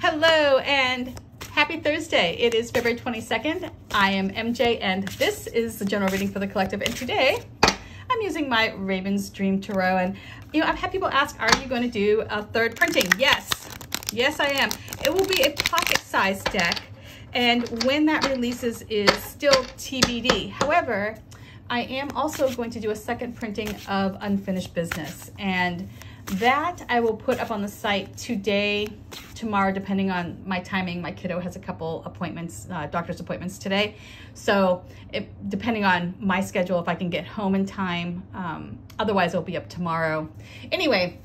Hello and happy Thursday. It is February 22nd. I am MJ and this is the general reading for the collective. And today I'm using my Raven's Dream Tarot. And, you know, I've had people ask, are you going to do a third printing? Yes. Yes, I am. It will be a pocket-sized deck. And when that releases is still TBD. However, I am also going to do a second printing of Unfinished Business. And that I will put up on the site today, tomorrow, depending on my timing. My kiddo has a couple appointments, uh, doctor's appointments today. So it, depending on my schedule, if I can get home in time, um, otherwise it'll be up tomorrow. Anyway,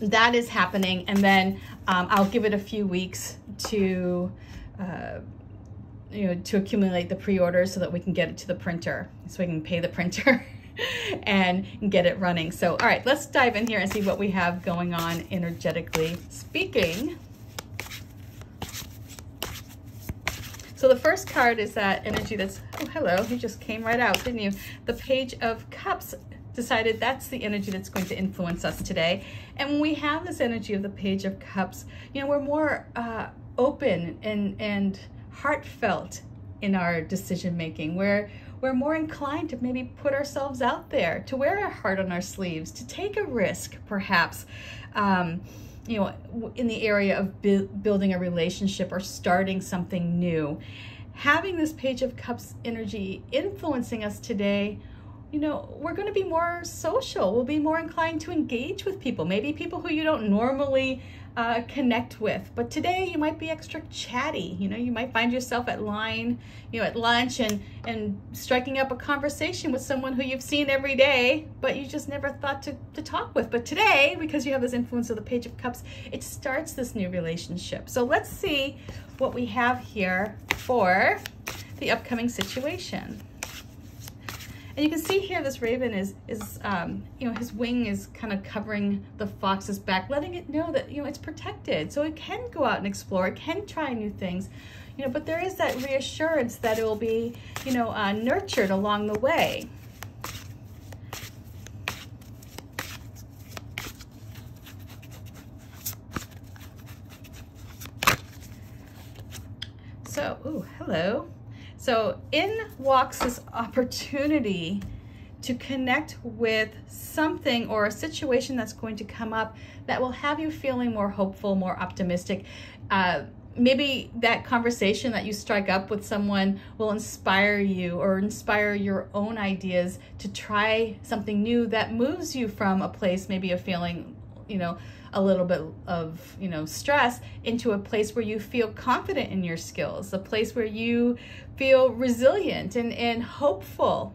that is happening. And then um, I'll give it a few weeks to, uh, you know, to accumulate the pre-orders so that we can get it to the printer, so we can pay the printer. and get it running. So, all right, let's dive in here and see what we have going on energetically speaking. So the first card is that energy that's, oh, hello, you just came right out, didn't you? The Page of Cups decided that's the energy that's going to influence us today. And when we have this energy of the Page of Cups, you know, we're more uh, open and, and heartfelt in our decision making. We're, we're more inclined to maybe put ourselves out there, to wear our heart on our sleeves, to take a risk, perhaps, um, you know, in the area of bu building a relationship or starting something new. Having this Page of Cups energy influencing us today you know, we're going to be more social. We'll be more inclined to engage with people, maybe people who you don't normally uh, connect with. But today you might be extra chatty. You know, you might find yourself at line, you know, at lunch and, and striking up a conversation with someone who you've seen every day, but you just never thought to, to talk with. But today, because you have this influence of the Page of Cups, it starts this new relationship. So let's see what we have here for the upcoming situation. And you can see here this raven is, is um, you know, his wing is kind of covering the fox's back, letting it know that, you know, it's protected. So it can go out and explore, it can try new things, you know, but there is that reassurance that it will be, you know, uh, nurtured along the way. So, oh, hello. So in walks this opportunity to connect with something or a situation that's going to come up that will have you feeling more hopeful, more optimistic. Uh, maybe that conversation that you strike up with someone will inspire you or inspire your own ideas to try something new that moves you from a place maybe of feeling, you know, a little bit of you know stress into a place where you feel confident in your skills a place where you feel resilient and, and hopeful.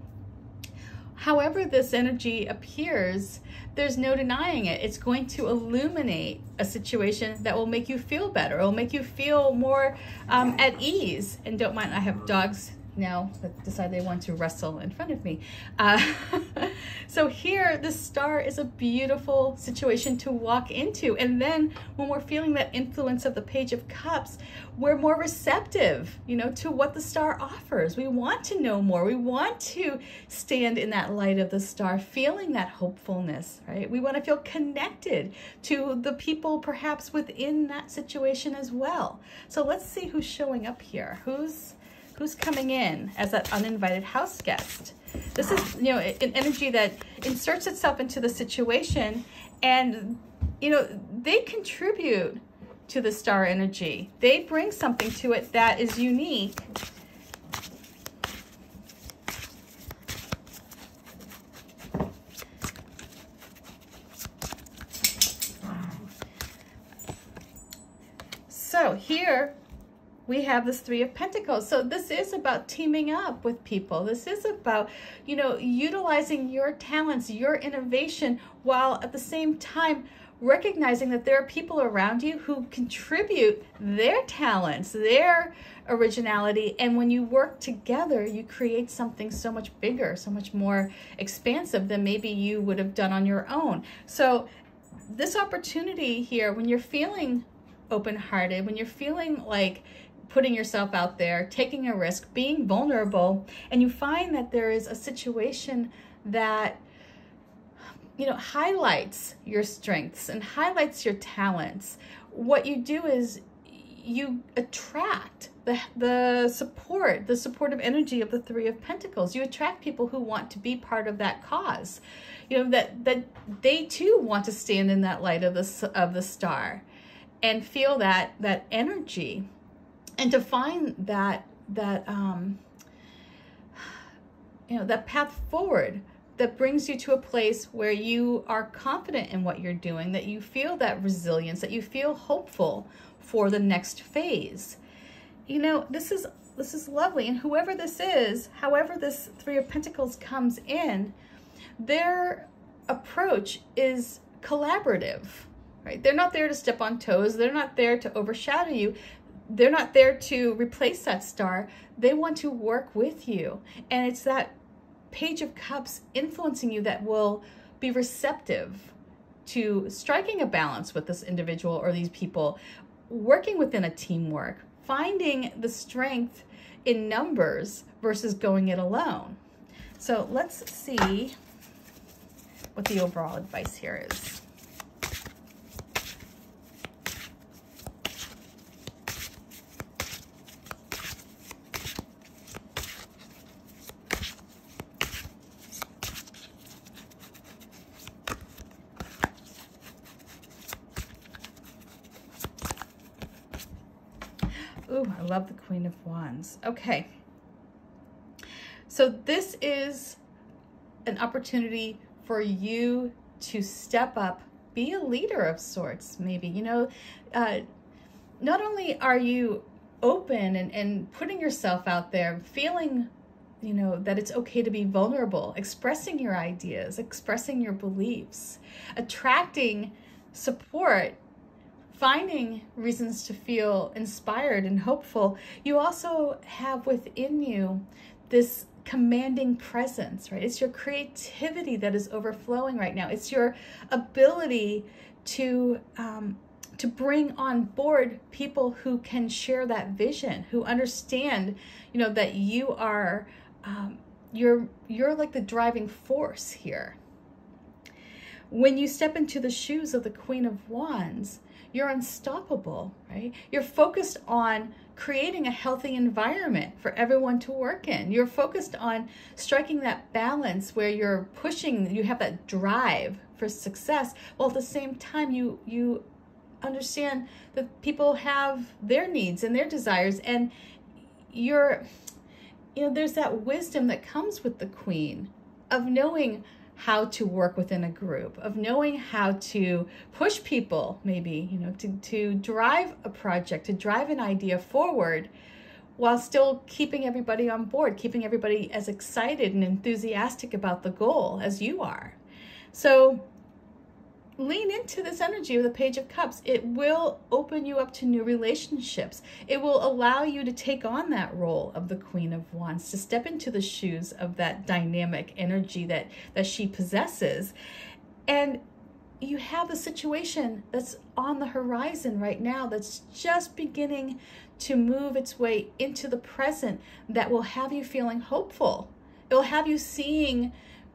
However this energy appears there's no denying it. It's going to illuminate a situation that will make you feel better. It will make you feel more um, at ease. And don't mind i have dogs now decide they want to wrestle in front of me. Uh, so here, the star is a beautiful situation to walk into. And then when we're feeling that influence of the Page of Cups, we're more receptive, you know, to what the star offers. We want to know more. We want to stand in that light of the star, feeling that hopefulness, right? We want to feel connected to the people perhaps within that situation as well. So let's see who's showing up here. Who's who's coming in as that uninvited house guest. This is, you know, an energy that inserts itself into the situation and, you know, they contribute to the star energy. They bring something to it that is unique. So here we have this three of pentacles. So this is about teaming up with people. This is about you know utilizing your talents your innovation while at the same time recognizing that there are people around you who contribute their talents their originality. And when you work together you create something so much bigger so much more expansive than maybe you would have done on your own. So this opportunity here when you're feeling open-hearted when you're feeling like putting yourself out there, taking a risk, being vulnerable, and you find that there is a situation that you know highlights your strengths and highlights your talents. What you do is you attract the, the support, the supportive energy of the Three of Pentacles. You attract people who want to be part of that cause. You know, that, that they too want to stand in that light of the, of the star and feel that, that energy and to find that, that, um, you know, that path forward that brings you to a place where you are confident in what you're doing, that you feel that resilience, that you feel hopeful for the next phase. You know, this is this is lovely. And whoever this is, however this Three of Pentacles comes in, their approach is collaborative, right? They're not there to step on toes. They're not there to overshadow you. They're not there to replace that star. They want to work with you. And it's that Page of Cups influencing you that will be receptive to striking a balance with this individual or these people, working within a teamwork, finding the strength in numbers versus going it alone. So let's see what the overall advice here is. Ooh, I love the Queen of Wands. Okay. So this is an opportunity for you to step up, be a leader of sorts, maybe. You know, uh, not only are you open and, and putting yourself out there, feeling, you know, that it's okay to be vulnerable, expressing your ideas, expressing your beliefs, attracting support finding reasons to feel inspired and hopeful, you also have within you this commanding presence, right? It's your creativity that is overflowing right now. It's your ability to um, to bring on board people who can share that vision, who understand, you know, that you are um, you're you're like the driving force here. When you step into the shoes of the Queen of Wands, you're unstoppable, right? You're focused on creating a healthy environment for everyone to work in. You're focused on striking that balance where you're pushing, you have that drive for success, while at the same time you you understand that people have their needs and their desires and you're you know there's that wisdom that comes with the queen of knowing how to work within a group, of knowing how to push people, maybe, you know, to, to drive a project, to drive an idea forward while still keeping everybody on board, keeping everybody as excited and enthusiastic about the goal as you are. So lean into this energy of the Page of Cups. It will open you up to new relationships. It will allow you to take on that role of the Queen of Wands, to step into the shoes of that dynamic energy that, that she possesses. And you have a situation that's on the horizon right now that's just beginning to move its way into the present that will have you feeling hopeful. It will have you seeing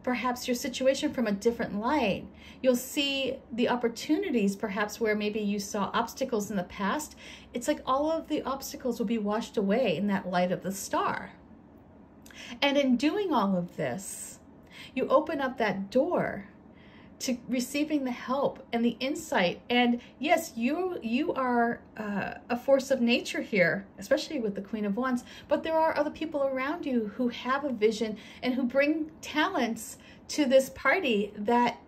perhaps your situation from a different light. You'll see the opportunities perhaps where maybe you saw obstacles in the past. It's like all of the obstacles will be washed away in that light of the star. And in doing all of this, you open up that door to receiving the help and the insight. And yes you you are uh, a force of nature here especially with the queen of wands but there are other people around you who have a vision and who bring talents to this party that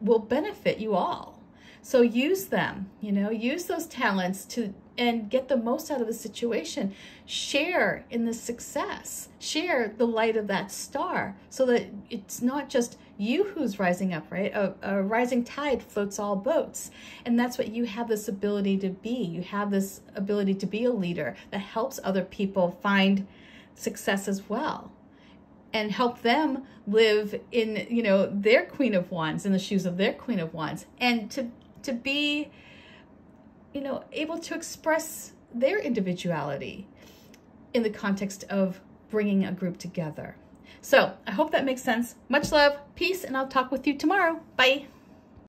will benefit you all. So use them you know use those talents to and get the most out of the situation. Share in the success. Share the light of that star so that it's not just you who's rising up, right? A, a, rising tide floats all boats. And that's what you have this ability to be. You have this ability to be a leader that helps other people find success as well and help them live in, you know, their queen of wands, in the shoes of their queen of wands. And to, to be you know, able to express their individuality in the context of bringing a group together. So I hope that makes sense. Much love, peace, and I'll talk with you tomorrow. Bye.